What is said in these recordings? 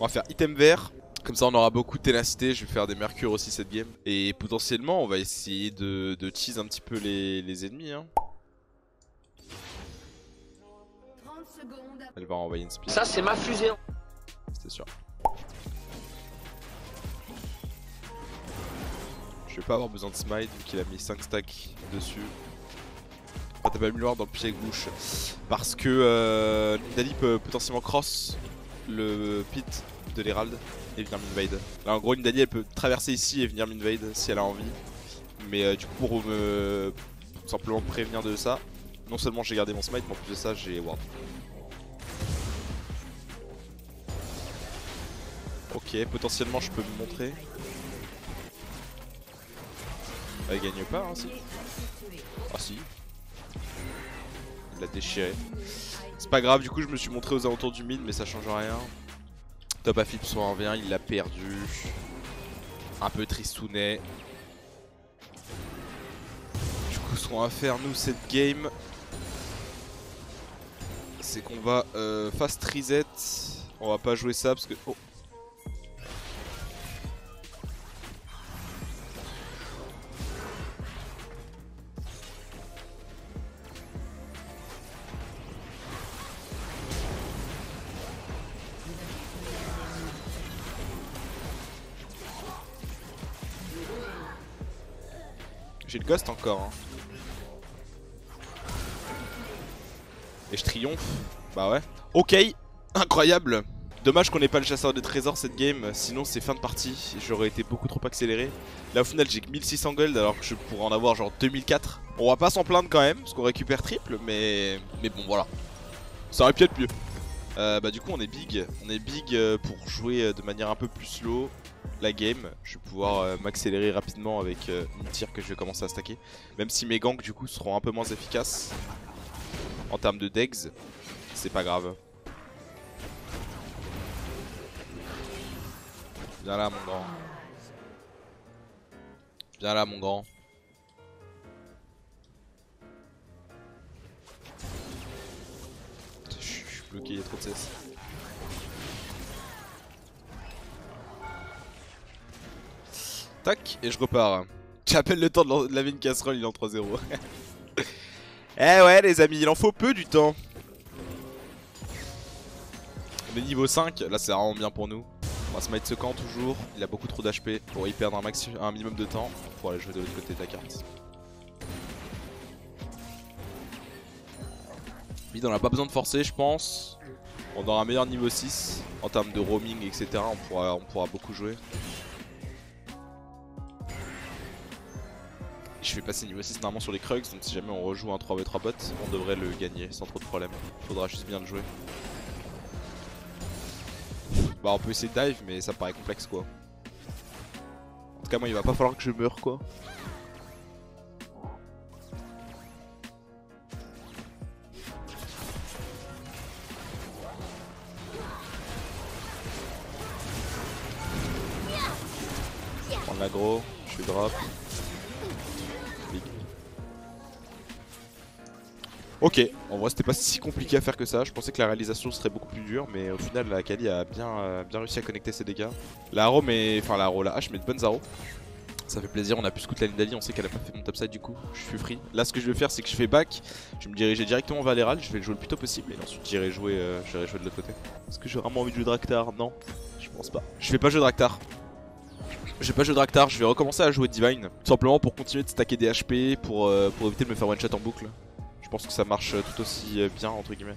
On va faire item vert. Comme ça on aura beaucoup de ténacité, je vais faire des mercures aussi cette game. Et potentiellement on va essayer de, de tease un petit peu les, les ennemis. Hein. Elle va envoyer une speed. Ça c'est ma fusée. C'était sûr. Je vais pas avoir besoin de smite vu qu'il a mis 5 stacks dessus. T'as pas mis le voir dans le pied gauche. Parce que euh, Nidali peut potentiellement cross le pit de l'Herald et venir m'invade. Là en gros Nidali elle peut traverser ici et venir m'invade si elle a envie. Mais euh, du coup pour me simplement prévenir de ça, non seulement j'ai gardé mon smite mais en plus de ça j'ai ward. Ok, potentiellement je peux me montrer. Elle gagne pas, hein, Ah si. L'a déchiré. C'est pas grave, du coup je me suis montré aux alentours du mid, mais ça change rien. Top Afib soit en vient, il l'a perdu. Un peu tristounet. Du coup, ce qu'on va faire nous cette game, c'est qu'on va euh, fast. On va pas jouer ça parce que. Oh. J'ai le ghost encore. Hein. Et je triomphe. Bah ouais. Ok, incroyable. Dommage qu'on ait pas le chasseur de trésors cette game, sinon c'est fin de partie, j'aurais été beaucoup trop accéléré. Là au final j'ai que 1600 gold alors que je pourrais en avoir genre 2004. On va pas s'en plaindre quand même, parce qu'on récupère triple, mais... mais bon voilà. Ça aurait pu être mieux. Euh, bah du coup on est big, on est big euh, pour jouer euh, de manière un peu plus slow la game. Je vais pouvoir m'accélérer rapidement avec une tir que je vais commencer à stacker. Même si mes ganks du coup seront un peu moins efficaces en termes de degs, c'est pas grave. Viens là mon grand. Viens là mon grand. Bloqué, il y a trop de cesse. Tac, et je repars. J'appelle le temps de laver une casserole, il est en 3-0. eh ouais les amis, il en faut peu du temps. On est niveau 5, là c'est vraiment bien pour nous. On va smite ce camp toujours, il a beaucoup trop d'HP pour y perdre un, un minimum de temps pour aller jouer de l'autre côté de la carte. Mid on a pas besoin de forcer je pense. On aura un meilleur niveau 6 en termes de roaming etc. On pourra, on pourra beaucoup jouer. Je vais passer niveau 6 normalement sur les Krugs, donc si jamais on rejoue un 3v3 bot, on devrait le gagner sans trop de problème. Faudra juste bien le jouer. Bah on peut essayer de dive mais ça paraît complexe quoi. En tout cas moi il va pas falloir que je meure quoi. Je suis drop. Ok, en vrai c'était pas si compliqué à faire que ça, je pensais que la réalisation serait beaucoup plus dure mais au final la Kali a bien, euh, bien réussi à connecter ses dégâts. La Haro met, enfin la Haro, la H met de bonnes arrows. Ça fait plaisir, on a pu scout la Nidali, on sait qu'elle a pas fait mon topside du coup, je suis free. Là ce que je vais faire c'est que je fais back, je vais me diriger directement vers l'Herald, je vais le jouer le plus tôt possible et ensuite j'irai jouer, euh, jouer de l'autre côté. Est-ce que j'ai vraiment envie de jouer Draktar? Non, je pense pas. Je vais pas jouer Draktar. Je vais pas jouer Draktar, je vais recommencer à jouer Divine, simplement pour continuer de stacker des HP, pour, euh, pour éviter de me faire one shot en boucle. Je pense que ça marche tout aussi bien entre guillemets.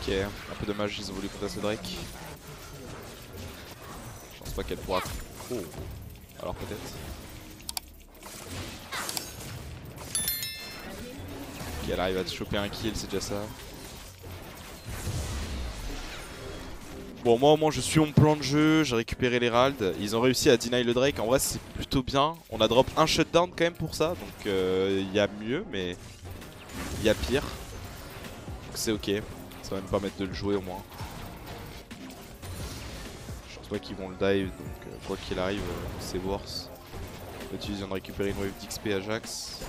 Ok, un peu dommage, ils ont voulu contester Drake. Je pense pas qu'elle pourra. Oh, alors peut-être. Ok, elle arrive à te choper un kill, c'est déjà ça. Bon, moi au moins je suis mon plan de jeu, j'ai récupéré l'Herald. Ils ont réussi à deny le Drake. En vrai, c'est plutôt bien. On a drop un shutdown quand même pour ça, donc il euh, y a mieux, mais il y a pire. C'est ok. Ça va me permettre de le jouer au moins. Je pense pas qu'ils vont le dive, donc euh, quoi qu'il arrive, euh, c'est worse. Tu viens de récupérer une wave d'XP Ajax.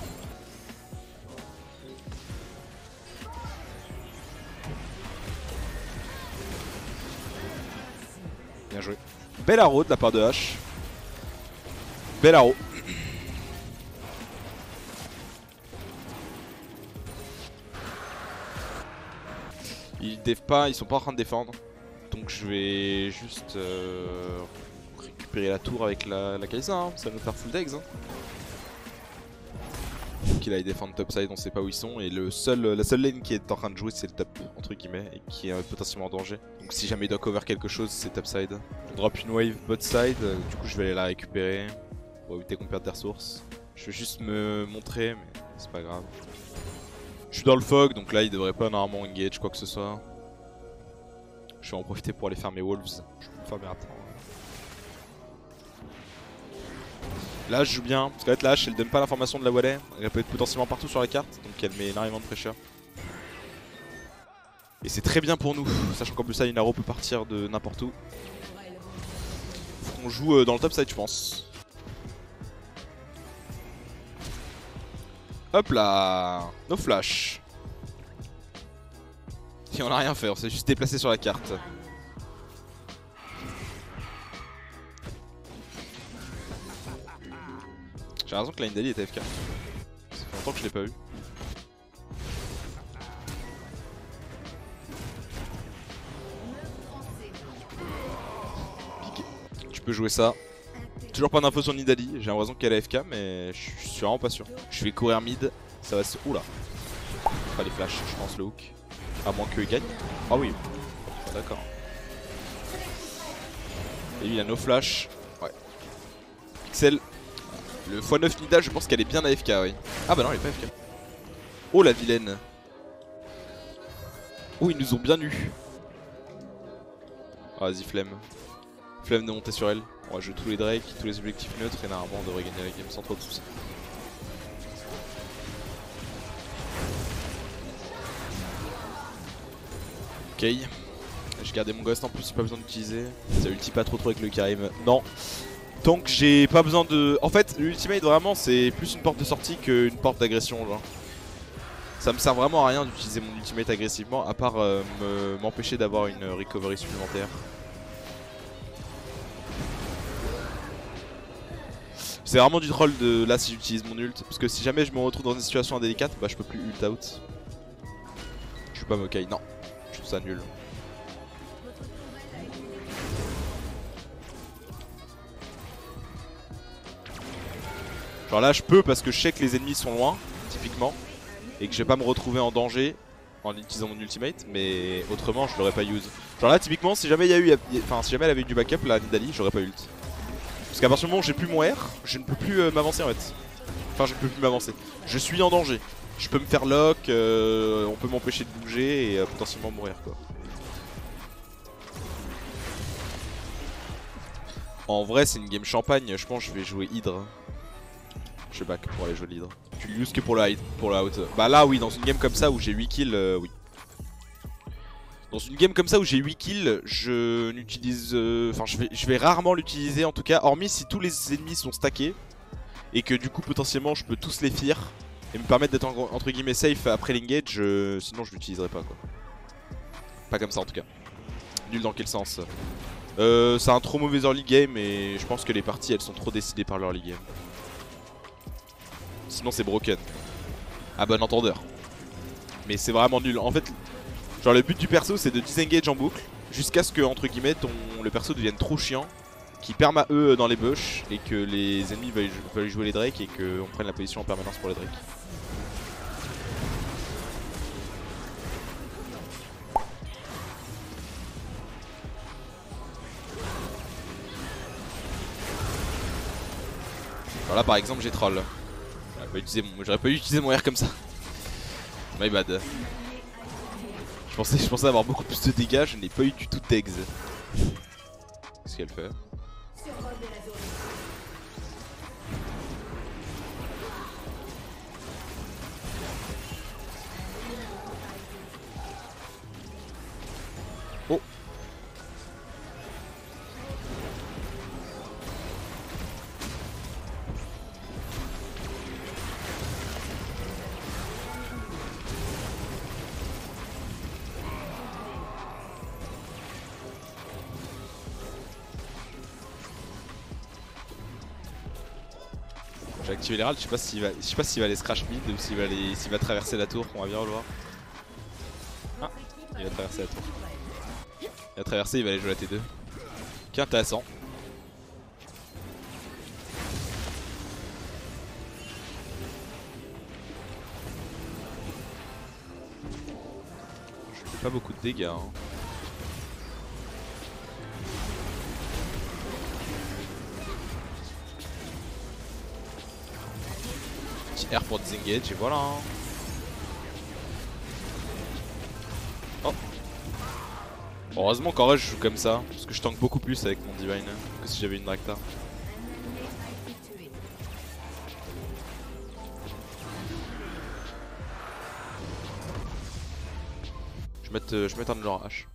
Bien joué. Arrow de la part de H. Bel arrow. Ils ils sont pas en train de défendre. Donc je vais juste euh, récupérer la tour avec la, la hein. ça va nous faire full degs. Hein. Donc là ils défendent topside, on sait pas où ils sont. Et le seul, la seule lane qui est en train de jouer c'est le top, entre guillemets, et qui est potentiellement en danger. Donc si jamais il doit cover quelque chose c'est topside. Je drop une wave bot side, du coup je vais aller la récupérer pour éviter qu'on perde des ressources. Je vais juste me montrer mais c'est pas grave. Je suis dans le fog, donc là il devrait pas normalement engage quoi que ce soit. Je vais en profiter pour aller faire mes wolves. Je peux faire mes ratons. Là je joue bien, parce qu'en fait la hache elle donne pas l'information de la wallet, elle peut être potentiellement partout sur la carte, donc elle met énormément de pressure. Et c'est très bien pour nous, sachant qu'en plus ça Inaro peut partir de n'importe où. Faut qu'on joue euh, dans le top side je pense. Hop là No flash Et on a rien fait, on s'est juste déplacé sur la carte. J'ai raison que la Indali est AFK. Ça fait longtemps que je l'ai pas vu. Tu peux jouer ça. Toujours pas d'infos sur Nidali, j'ai l'impression qu'elle est AFK mais je suis vraiment pas sûr. Je vais courir mid, ça va se... Oula Pas les flashs, je pense le hook. À moins qu'il gagne. Ah oui, d'accord. Et lui il a no flash. Ouais. Pixel. Le x9 Nida je pense qu'elle est bien AFK oui. Ah bah non elle est pas AFK. Oh la vilaine. Oh ils nous ont bien eu. Ah, Vas-y flemme. Flemme de monter sur elle. On va jouer tous les Drake, tous les objectifs neutres et normalement on devrait gagner la game sans trop de soucis. Ok. J'ai gardé mon ghost en plus, j'ai pas besoin d'utiliser. Ça ulti pas trop trop avec le Karim. Non. Donc j'ai pas besoin de... En fait, l'ultimate vraiment c'est plus une porte de sortie qu'une porte d'agression genre. Ça me sert vraiment à rien d'utiliser mon ultimate agressivement à part euh, m'empêcher d'avoir une recovery supplémentaire. C'est vraiment du troll de là si j'utilise mon ult. Parce que si jamais je me retrouve dans une situation indélicate, bah je peux plus ult out. Je suis pas moqué, non. Je trouve ça nul. Genre là je peux parce que je sais que les ennemis sont loin, typiquement. Et que je vais pas me retrouver en danger en utilisant mon ultimate. Mais autrement je l'aurais pas use. Genre là typiquement si jamais il y a eu, enfin si jamais elle avait eu du backup la Nidali, j'aurais pas ult. Parce qu'à partir du moment où j'ai plus mon R, je ne peux plus euh, m'avancer en fait. Enfin, je ne peux plus m'avancer. Je suis en danger. Je peux me faire lock, euh, on peut m'empêcher de bouger et euh, potentiellement mourir quoi. En vrai, c'est une game champagne. Je pense que je vais jouer Hydre. Je back pour aller jouer l'Hydre. Tu l'uses que pour la, pour la out. Bah là, oui, dans une game comme ça où j'ai 8 kills, oui. Dans une game comme ça où j'ai 8 kills, je n'utilise... Euh, enfin, je, vais, je vais rarement l'utiliser en tout cas, hormis si tous les ennemis sont stackés. Et que du coup, potentiellement, je peux tous les fear. Et me permettre d'être entre guillemets safe après l'engage, sinon je l'utiliserai pas quoi. Pas comme ça en tout cas. Nul dans quel sens euh, C'est un trop mauvais early game et je pense que les parties elles sont trop décidées par l'early game. Sinon c'est broken. À bon entendeur. Mais c'est vraiment nul. En fait, Genre le but du perso c'est de disengage en boucle jusqu'à ce que entre guillemets le perso devienne trop chiant qui perma eux dans les bush et que les ennemis veuillent, jouer les Drake et qu'on prenne la position en permanence pour les Drake. Voilà par exemple j'ai troll. J'aurais pas, utilisé mon R comme ça. My bad. Je pensais, je pensais avoir beaucoup plus de dégâts, je n'ai pas eu du tout d'ex. Qu'est-ce qu'elle fait? J'ai l'Herald, je sais pas s'il va, je pas va aller scratch mid ou s'il va va traverser la tour. On va bien le voir. Ah, il va traverser la tour. Il va traverser, il va aller jouer la T2. Ok, intéressant. Je fais pas beaucoup de dégâts. Hein. R pour disengage et voilà. hein. Oh. Heureusement qu'en vrai je joue comme ça, parce que je tank beaucoup plus avec mon divine que si j'avais une Draktar. Je vais mettre, euh, je un genre H.